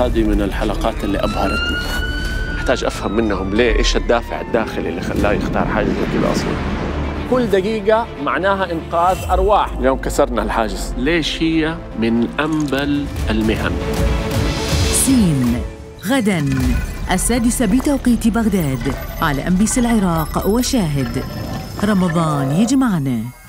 هذه من الحلقات اللي أبهرتني. أحتاج أفهم منهم ليه إيش الدافع الداخلي اللي خلاه يختار حاجة زي كذا أصلا. كل دقيقة معناها إنقاذ أرواح. اليوم كسرنا الحاجز. ليش هي من أنبل المهن؟ سين. غدا. السادسة بتوقيت بغداد على أم بي سي العراق وشاهد. رمضان يجمعنا.